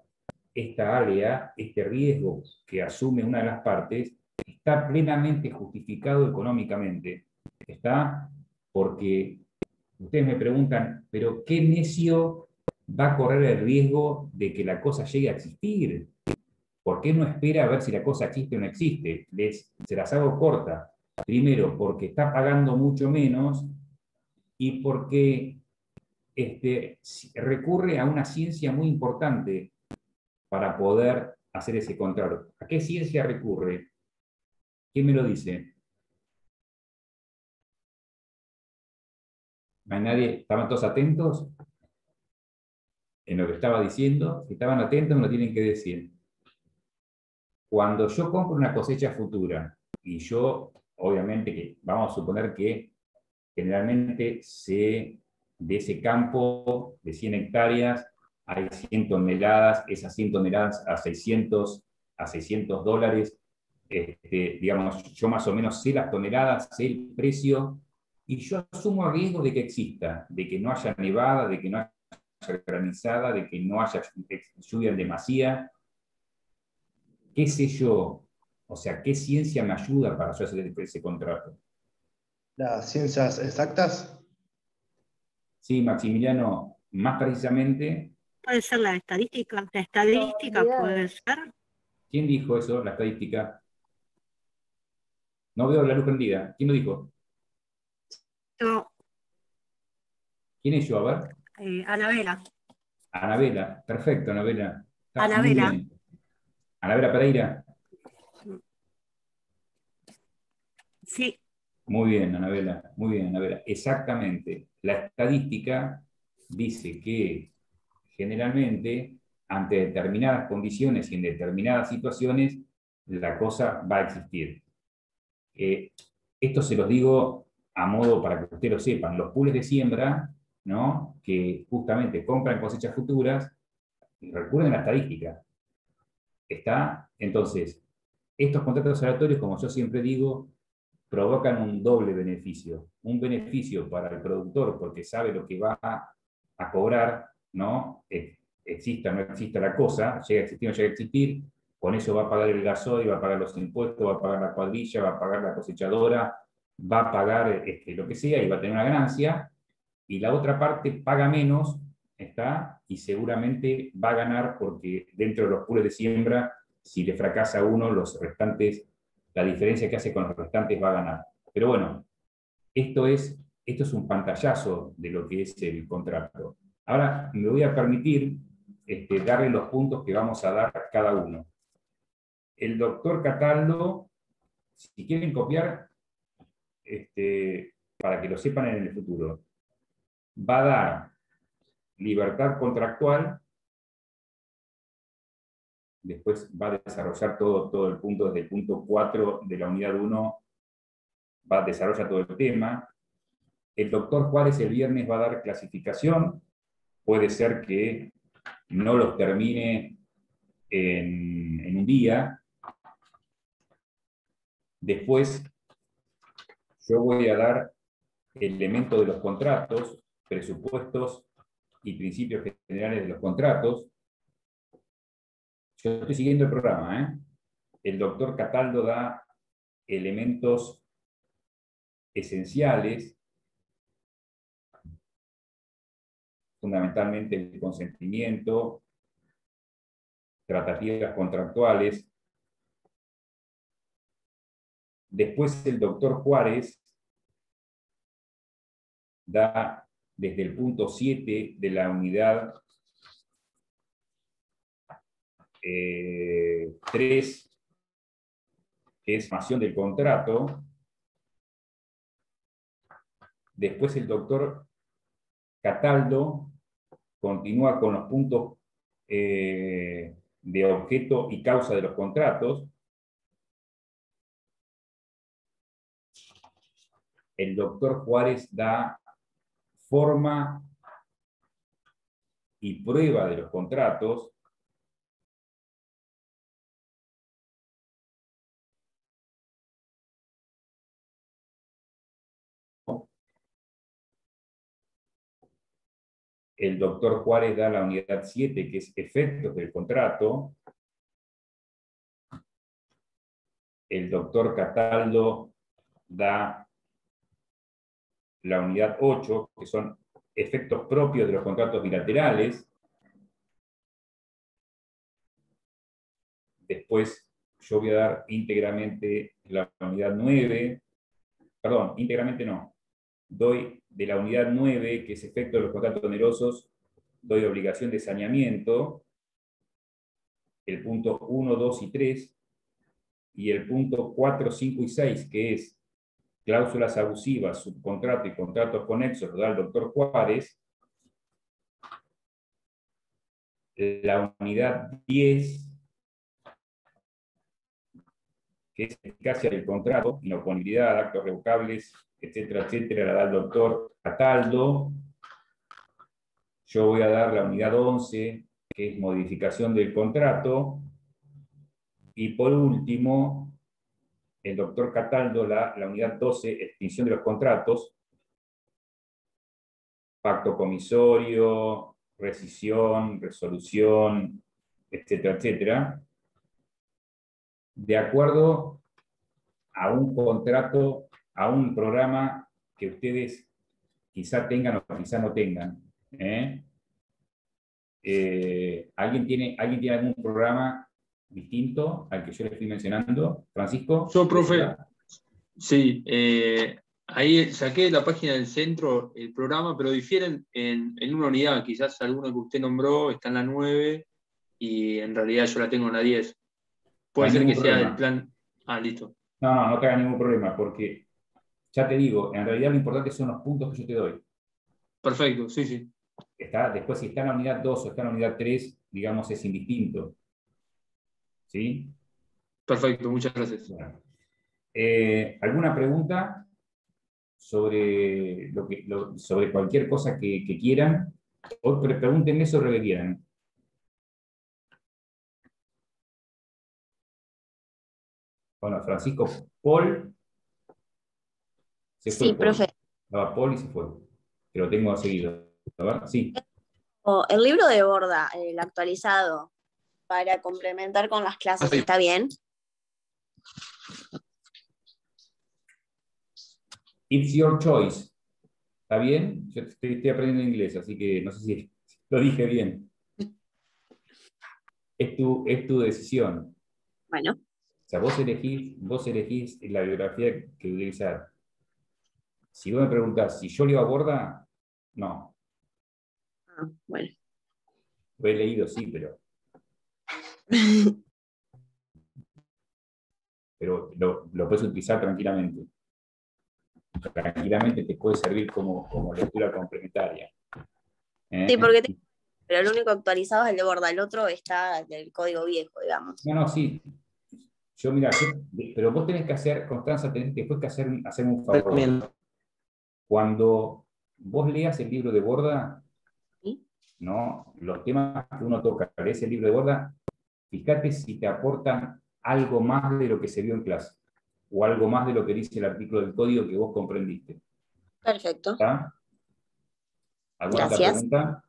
esta área, este riesgo que asume una de las partes, está plenamente justificado económicamente. Está porque ustedes me preguntan, pero ¿qué necio va a correr el riesgo de que la cosa llegue a existir? ¿Por qué no espera a ver si la cosa existe o no existe? Se las hago corta. Primero, porque está pagando mucho menos y porque este, recurre a una ciencia muy importante para poder hacer ese contrato. ¿A qué ciencia recurre? ¿Quién me lo dice? Nadie, estaban todos atentos en lo que estaba diciendo. Si estaban atentos, me lo tienen que decir. Cuando yo compro una cosecha futura y yo, obviamente, que vamos a suponer que generalmente se, de ese campo de 100 hectáreas hay 100 toneladas, esas 100 toneladas a 600, a 600 dólares, este, digamos, yo más o menos sé las toneladas, sé el precio y yo asumo el riesgo de que exista, de que no haya nevada, de que no haya granizada, de que no haya lluvia en demasía, ¿qué sé yo? O sea, ¿qué ciencia me ayuda para yo hacer ese contrato? ¿Las ciencias exactas? Sí, Maximiliano, más precisamente. Puede ser la estadística. La estadística puede ser. ¿Quién dijo eso, la estadística? No veo la luz prendida. ¿Quién lo dijo? Yo. ¿Quién es yo? A ver. Eh, Anabela. Anabela, perfecto, Anabela. Anabela. Anabela Pereira. Sí. Muy bien, Anabela, muy bien, Anabela. Exactamente. La estadística dice que generalmente ante determinadas condiciones y en determinadas situaciones la cosa va a existir. Eh, esto se los digo a modo para que ustedes lo sepan. Los pools de siembra, ¿no? que justamente compran cosechas futuras, recurren a la estadística. Está, entonces, estos contratos aleatorios, como yo siempre digo, provocan un doble beneficio. Un beneficio para el productor porque sabe lo que va a, cobrar, ¿no? exista o no exista la cosa, llega a existir o no llega a existir, con eso va a pagar el gasoil, va a pagar los impuestos, va a pagar la cuadrilla, va a pagar la cosechadora, va a pagar este, lo que sea y va a tener una ganancia, y la otra parte paga menos, ¿está? Y seguramente va a ganar porque dentro de los pools de siembra, si le fracasa uno, los restantes la diferencia que hace con los restantes va a ganar. Pero bueno, esto es, esto es un pantallazo de lo que es el contrato. Ahora me voy a permitir este, darle los puntos que vamos a dar a cada uno. El doctor Cataldo, si quieren copiar, este, para que lo sepan en el futuro, va a dar libertad contractual después va a desarrollar todo, todo el punto, desde el punto 4 de la unidad 1, va a desarrollar todo el tema. El doctor Juárez el viernes va a dar clasificación, puede ser que no los termine en, en un día. Después yo voy a dar elementos de los contratos, presupuestos y principios generales de los contratos. Yo estoy siguiendo el programa. ¿eh? El doctor Cataldo da elementos esenciales, fundamentalmente el consentimiento, tratativas contractuales. Después el doctor Juárez da desde el punto 7 de la unidad 3, eh, que es formación del contrato. Después el doctor Cataldo continúa con los puntos eh, de objeto y causa de los contratos. El doctor Juárez da forma y prueba de los contratos. el doctor Juárez da la unidad 7, que es efectos del contrato. El doctor Cataldo da la unidad 8, que son efectos propios de los contratos bilaterales. Después yo voy a dar íntegramente la unidad 9, perdón, íntegramente no, doy de la unidad 9, que es efecto de los contratos onerosos, doy obligación de saneamiento, el punto 1, 2 y 3, y el punto 4, 5 y 6, que es cláusulas abusivas, subcontrato y contratos conexos, lo da el doctor Juárez. La unidad 10, que es eficacia del contrato, inoponibilidad, actos revocables, etcétera, etcétera, la da el doctor Cataldo. Yo voy a dar la unidad 11, que es modificación del contrato. Y por último, el doctor Cataldo, la, unidad 12, extinción de los contratos, pacto comisorio, rescisión, resolución, etcétera, etcétera. de acuerdo a un contrato, a un programa que ustedes quizá tengan o quizá no tengan. ¿eh? Eh, ¿alguien, tiene, ¿Alguien tiene algún programa distinto al que yo le estoy mencionando? Francisco. Yo, profe. Sí, eh, ahí saqué de la página del centro el programa, pero difieren en, en, una unidad. Quizás alguno que usted nombró está en la 9 y en realidad yo la tengo en la 10. Puede ser que sea el plan. Ah, listo. No, no, no te haga ningún problema, porque ya te digo, en realidad lo importante son los puntos que yo te doy. Perfecto, sí, sí. Está, después, si está en la unidad 2 o está en la unidad 3, digamos, es indistinto. ¿Sí? Perfecto, muchas gracias. Eh, ¿Alguna pregunta sobre, lo que, sobre cualquier cosa que, quieran? O pregúntenme sobre lo que quieran. Bueno, Francisco, Paul. Se fue, sí, profe. Estaba Paul y se fue. Pero tengo seguido. Sí. el libro de Borda, el actualizado, para complementar con las clases, ¿está bien? It's your choice. ¿Está bien? Yo estoy, aprendiendo inglés, así que no sé si lo dije bien. Es tu, es tu decisión. Bueno sea, vos elegís, vos elegís la biografía que utilizar. Si vos me preguntás si yo leo a Borda, no. Ah, bueno. Lo he leído, sí, pero. pero lo, puedes utilizar tranquilamente. Tranquilamente te puede servir como, como lectura complementaria. ¿Eh? Sí, porque pero el único actualizado es el de Borda, el otro está del código viejo, digamos. No, no, sí, yo, mira, pero vos tenés que hacer, Constanza, tenés después que hacer, hacer un favor. Cuando vos leas el libro de Borda, ¿no? los temas que uno toca, lees el libro de Borda, fíjate si te aportan algo más de lo que se vio en clase, o algo más de lo que dice el artículo del código que vos comprendiste. Perfecto. ¿Alguna Gracias. pregunta?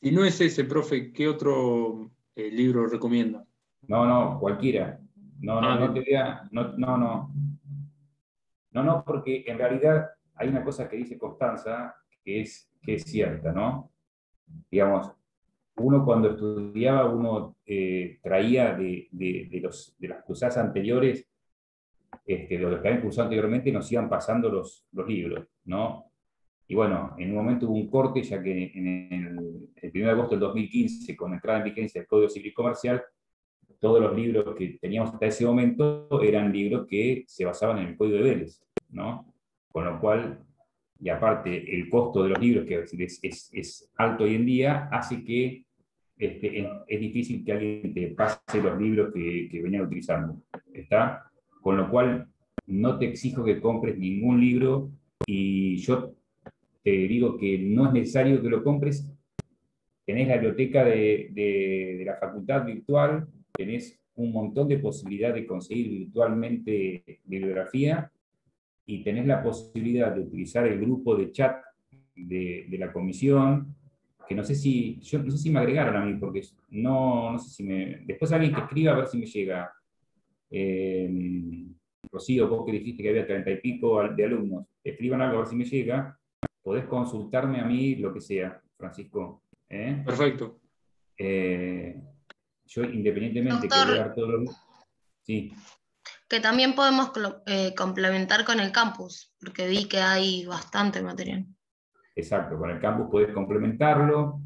Si no es ese, profe, ¿qué otro el libro recomienda? No, no, cualquiera. No, no, ah, no te diga, no, no, no. No, no, porque en realidad hay una cosa que dice Constanza que es, que es cierta, ¿no? Digamos, uno cuando estudiaba, uno eh, traía de, de, los, de las cruzadas anteriores, este, de los que habían cruzado anteriormente, nos iban pasando los, los libros, ¿no? Y bueno, en un momento hubo un corte, ya que en el, 1 de agosto del 2015, con entrada en vigencia del Código Civil Comercial, todos los libros que teníamos hasta ese momento eran libros que se basaban en el Código de Vélez, ¿no? Con lo cual, y aparte el costo de los libros, que es, es, alto hoy en día, hace que este, es, difícil que alguien te pase los libros que, que venían utilizando. ¿Está? Con lo cual, no te exijo que compres ningún libro y yo te digo que no es necesario que lo compres. Tenés la biblioteca de, la facultad virtual, tenés un montón de posibilidades de conseguir virtualmente bibliografía y tenés la posibilidad de utilizar el grupo de chat de, la comisión, que no sé si, yo no sé si me agregaron a mí, porque no, no sé si me... Después alguien que escriba a ver si me llega. Eh, Rocío, vos que dijiste que había treinta y pico de alumnos, escriban algo a ver si me llega, podés consultarme a mí lo que sea, Francisco. ¿eh? Perfecto. Eh, yo, independientemente de que todos los... Sí. Que también podemos eh, complementar con el campus, porque vi que hay bastante material. Exacto, con el campus podés complementarlo,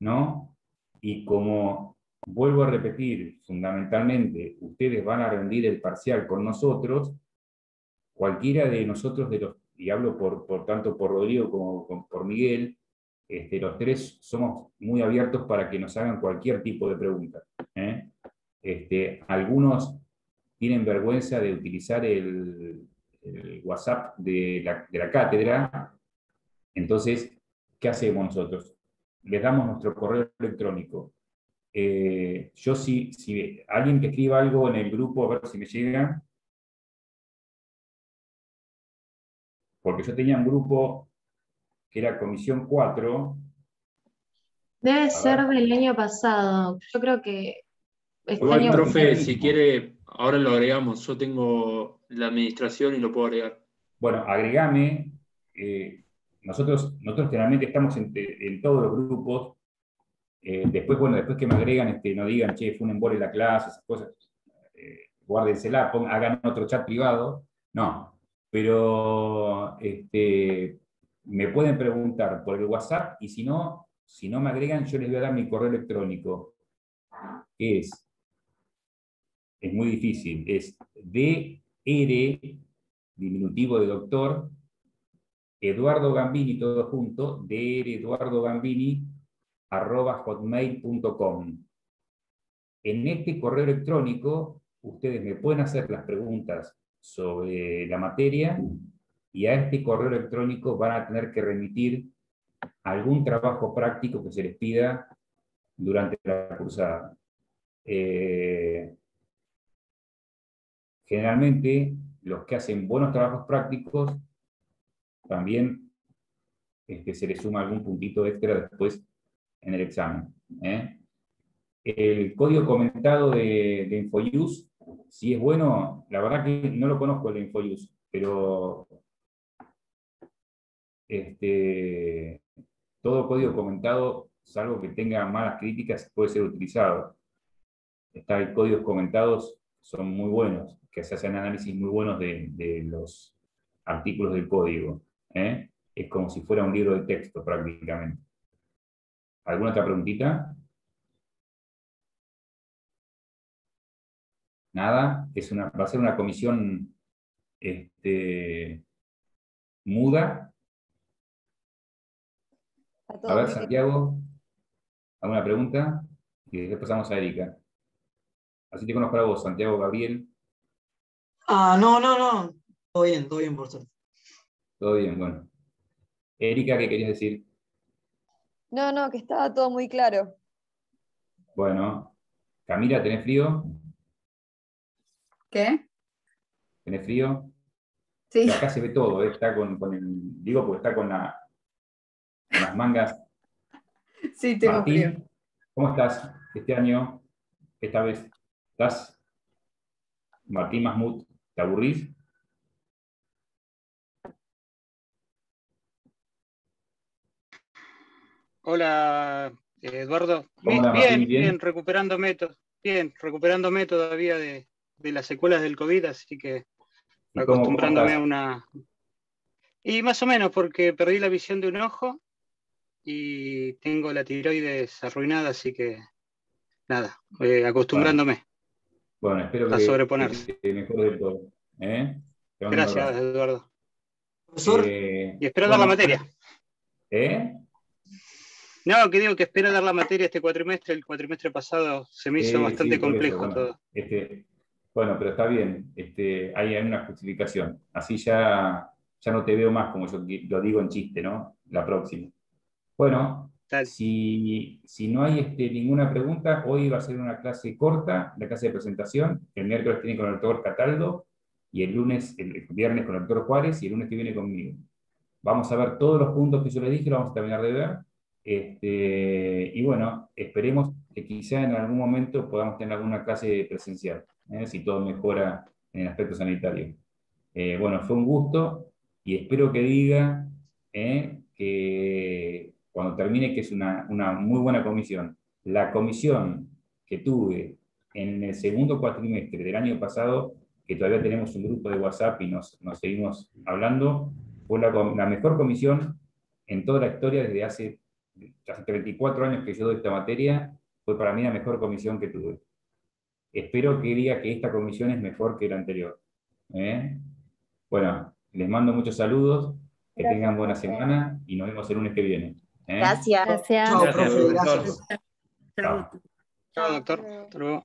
¿no? Y como vuelvo a repetir, fundamentalmente, ustedes van a rendir el parcial con nosotros, cualquiera de nosotros de los y hablo por tanto por Rodrigo como, por Miguel, este, los tres somos muy abiertos para que nos hagan cualquier tipo de pregunta. ¿eh? Este, algunos tienen vergüenza de utilizar el, WhatsApp de la, cátedra, entonces, ¿qué hacemos nosotros? Les damos nuestro correo electrónico. Eh, yo si, si alguien que escriba algo en el grupo, a ver si me llega, porque yo tenía un grupo que era Comisión 4. Debe ser del año pasado. Yo creo que Igual, profe, si quiere, ahora lo agregamos. Yo tengo la administración y lo puedo agregar. Bueno, agregame. Eh, nosotros, nosotros generalmente estamos en, todos los grupos. Eh, después, bueno, después que me agregan, este, no digan, che, fue un embole la clase, esas cosas, eh, guárdensela, hagan otro chat privado. No, pero este, me pueden preguntar por el WhatsApp y si no, si no me agregan, yo les voy a dar mi correo electrónico, es, es muy difícil, es DR, diminutivo de doctor, Eduardo Gambini, todo junto, DR Eduardo Gambini, arroba hotmail.com. En este correo electrónico, ustedes me pueden hacer las preguntas sobre la materia y a este correo electrónico van a tener que remitir algún trabajo práctico que se les pida durante la cursada. Eh, generalmente, los que hacen buenos trabajos prácticos, también este, se les suma algún puntito extra después en el examen. ¿eh? El código comentado de, de InfoUse si es bueno, la verdad que no lo conozco el InfoUse, pero este, todo código comentado, salvo que tenga malas críticas, puede ser utilizado. Está el códigos comentados, son muy buenos, que se hacen análisis muy buenos de, los artículos del código. ¿Eh? Es como si fuera un libro de texto prácticamente. ¿Alguna otra preguntita? nada, es una, va a ser una comisión este, muda. A ver, Santiago, ¿alguna pregunta? Y después pasamos a Erika. Así te conozco a vos, Santiago, Gabriel. Ah, no, no, no. Todo bien, todo bien, por suerte. Todo bien, bueno. Erika, ¿qué querías decir? No, no, que estaba todo muy claro. Bueno. Camila, ¿tenés frío? ¿Qué? ¿Tiene frío? Sí. Acá se ve todo, ¿eh? está con, el, digo porque está con, la, las mangas. Sí, tengo frío. ¿Cómo estás este año? Esta vez, ¿estás? Martín Mahmoud, ¿te aburrís? Hola, Eduardo. bien, bien, recuperando método. Bien, recuperándome todavía de, de las secuelas del COVID, así que acostumbrándome a una... Y más o menos, porque perdí la visión de un ojo y tengo la tiroides arruinada, así que nada, eh, acostumbrándome. Bueno, espero a sobreponerse. que mejore todo. ¿eh? Gracias, Eduardo. Eh, y espero dar la materia. ¿Eh? No, que digo que espero dar la materia este cuatrimestre. El cuatrimestre pasado se me hizo bastante complejo todo. Este, bueno, pero está bien, este, hay una justificación. Así ya, ya no te veo más como yo lo digo en chiste, ¿no? La próxima. Bueno, si, no hay este, ninguna pregunta, hoy va a ser una clase corta, la clase de presentación. El miércoles tiene con el doctor Cataldo y el lunes, el viernes con el doctor Juárez y el lunes que viene conmigo. Vamos a ver todos los puntos que yo le dije, lo vamos a terminar de ver. Este, y bueno, esperemos que quizá en algún momento podamos tener alguna clase presencial. ¿eh? si todo mejora en el aspecto sanitario. Eh, bueno, fue un gusto y espero que diga ¿eh? que cuando termine que es una, muy buena comisión. La comisión que tuve en el segundo cuatrimestre del año pasado, que todavía tenemos un grupo de WhatsApp y nos, seguimos hablando, fue la, la, mejor comisión en toda la historia desde hace, hace 34 años que yo doy esta materia, fue para mí la mejor comisión que tuve. Espero que diga que esta comisión es mejor que la anterior. ¿eh? Bueno, les mando muchos saludos, que tengan buena semana y nos vemos el lunes que viene. ¿eh? Gracias. Gracias. Chao, profe. Gracias. Chao, doctor.